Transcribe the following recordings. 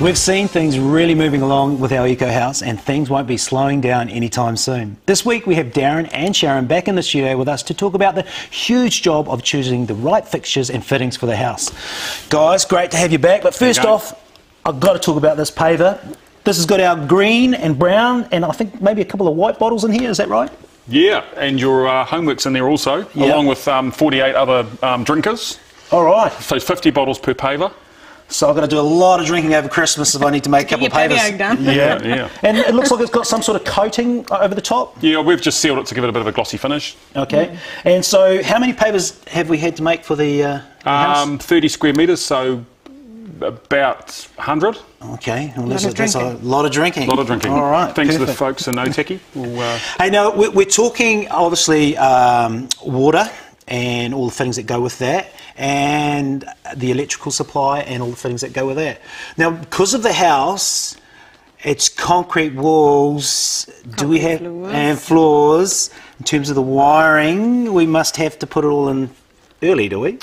We've seen things really moving along with our eco house, and things won't be slowing down anytime soon. This week, we have Darren and Sharon back in the studio with us to talk about the huge job of choosing the right fixtures and fittings for the house. Guys, great to have you back, but first off, I've got to talk about this paver. This has got our green and brown, and I think maybe a couple of white bottles in here, is that right? Yeah, and your uh, homework's in there also, Yeah. along with um, 48 other um, drinkers. All right. So 50 bottles per paver. So I've got to do a lot of drinking over Christmas if I need to make a couple of pavers. done. Yeah. Yeah. And it looks like it's got some sort of coating over the top. Yeah, we've just sealed it to give it a bit of a glossy finish. Okay. And so, how many pavers have we had to make for the, uh, the house? Um, 30 square metres, so about 100. Okay. Well, that's, of a, that's a lot of drinking. A lot of drinking. All right. Thanks to the folks in Oteki. We'll, uh, Hey, now we're, we're talking obviously um, water and all the things that go with that, and the electrical supply and all the things that go with that. Now, because of the house, it's concrete walls. do we have floors. and floors? In terms of the wiring, we must have to put it all in early, do we?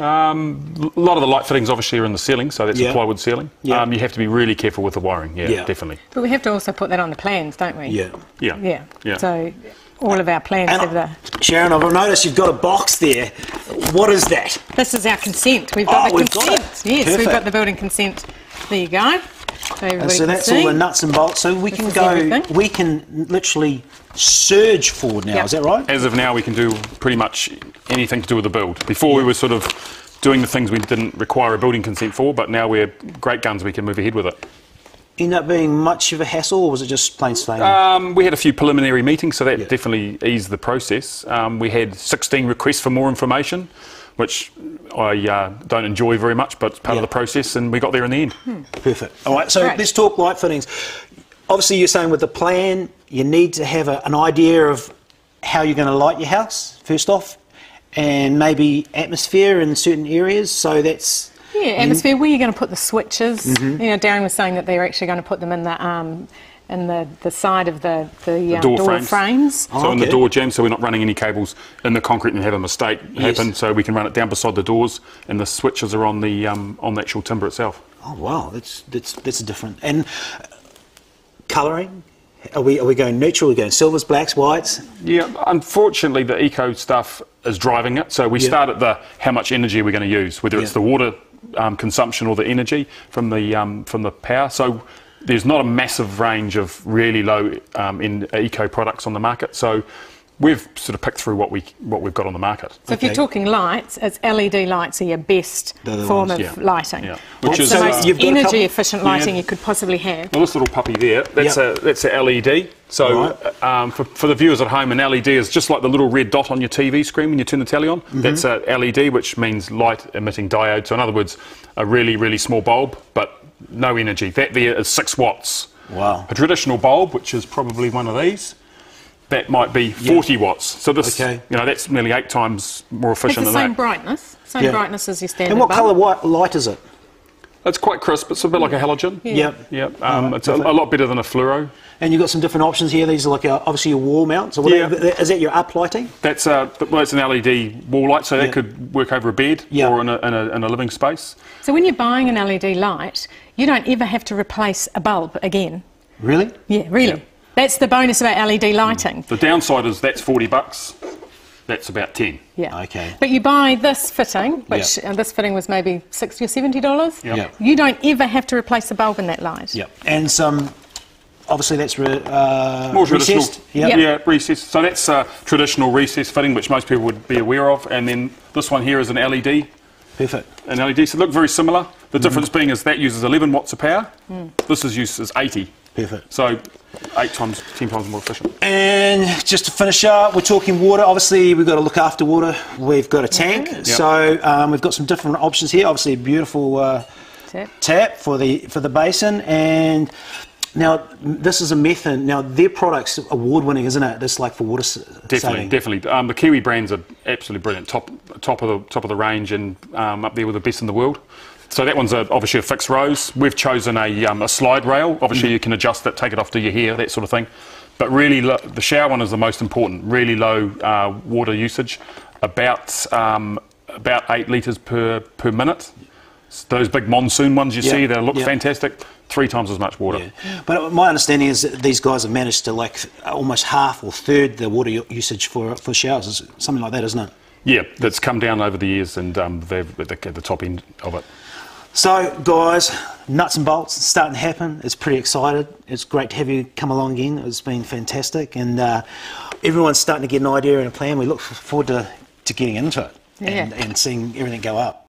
um, a lot of the light fittings obviously are in the ceiling, so that's Yeah. a plywood ceiling. Yeah. Um, you have to be really careful with the wiring, yeah, Yeah. definitely. But we have to also put that on the plans, don't we? Yeah. Yeah. Yeah. yeah. So all of our plans And have the. Sharon, I've noticed you've got a box there. What is that? This is our consent. We've got Oh, the we've got consent. it. Yes, Perfect. we've got the building consent. There you go. So And so that's see. all the nuts and bolts. So we This can go. everything. We can literally surge forward now. Yep. Is that right? As of now, we can do pretty much anything to do with the build. Before, we were sort of doing the things we didn't require a building consent for, but now we're great guns, we can move ahead with it. End up being much of a hassle, or was it just plain sailing? Um, we had a few preliminary meetings, so that Yeah. definitely eased the process. Um, we had 16 requests for more information, which I uh, don't enjoy very much, but it's part Yeah. of the process, and we got there in the end. Perfect. All right. So Right. let's talk light fittings. Obviously, you're saying with the plan, you need to have a, an idea of how you're going to light your house first off, and maybe atmosphere in certain areas. So that's Yeah, atmosphere. Where are you're going to put the switches? Mm-hmm. You know, Darren was saying that they're actually going to put them in the um, in the, the side of the the, uh, door door, frames. frames. Oh, So in the door jamb, so we're not running any cables in the concrete and have a mistake Yes. happen, so we can run it down beside the doors, and the switches are on the um, on the actual timber itself. oh wow, that's that's that's different. And colouring. Are we are we going neutral? Are we going silvers, blacks, whites? Yeah, unfortunately, the eco stuff is driving it. So we Yeah. start at the how much energy we're going to use, whether it's the water um, consumption or the energy from the um, from the power. So there's not a massive range of really low um, in eco products on the market. So we've sort of picked through what we what we've got on the market. So if you're talking lights, it's LED lights are your best form ones, of yeah. lighting. Yeah. Which It's is, the uh, most You've couple- energy efficient lighting Yeah. you could possibly have. Well, this little puppy there, that's Yep. a that's a LED. So Right. um, for, for the viewers at home, an LED is just like the little red dot on your TV screen when you turn the telly on. Mm-hmm. That's a LED, which means light emitting diode. So in other words, a really really small bulb, but no energy. That there is six watts. Wow. A traditional bulb, which is probably one of these, that might be 40 watts. So this, Okay. you know, that's nearly eight times more efficient It's efficient the than same that. brightness, same Yeah. brightness as your standard And what colour white light is it? It's quite crisp. It's a bit like a halogen. Yep. Yep. Um, it's a, a lot better than a fluoro. And you've got some different options here. These are like uh, obviously your wall mounts. Or Yeah. whatever. Is that your up lighting? That's a well, it's an LED wall light, so Yeah. that could work over a bed Yeah. or in a, in, a, in a living space. So when you're buying an LED light, you don't ever have to replace a bulb again. Really? Yeah, really. Yeah. That's the bonus about LED lighting. The downside is that's 40 bucks. That's about 10. Yeah. Okay. But you buy this fitting, which Yeah. uh, this fitting was maybe sixty or seventy dollars. Yeah. Yeah. You don't ever have to replace the bulb in that light. Yep. And some, obviously that's re, uh, More traditional. recessed. Yep. Yep. Yeah, recess. So that's a traditional recess fitting, which most people would be aware of. And then this one here is an LED. Perfect. An LED. So they look very similar. The Mm-hmm. difference being is that uses 11 watts of power. Hmm. This is used as 80. Perfect. So eight times, 10 times more efficient. And just to finish up, we're talking water. Obviously, we've got to look after water. We've got a tank. So um, we've got some different options here. Obviously, a beautiful uh, Tip. tap for the for the basin. And now this is a Methven. Now their products award winning, isn't it? This like for water s- Definitely, saving. definitely. Um, the Kiwi brands are absolutely brilliant. Top, top of the top of the range, and um, up there with the best in the world. So that one's a, obviously a fixed rose. We've chosen a, um, a slide rail. Obviously, you can adjust it, take it off to your hair, that sort of thing. But really, lo- the shower one is the most important. Really low uh, water usage, about um, about eight litres per per minute. Those big monsoon ones you Yeah, see, they look yeah. fantastic. Three times as much water. Yeah. But my understanding is that these guys have managed to like almost half or third the water usage for for showers. It's something like that, isn't it? Yeah, that's come down over the years, and um, they're at the, at the top end of it. So, guys, nuts and bolts starting to happen. It's pretty excited. It's great to have you come along again. It's been fantastic, and uh, everyone's starting to get an idea and a plan. We look forward to, to getting into it and, and seeing everything go up.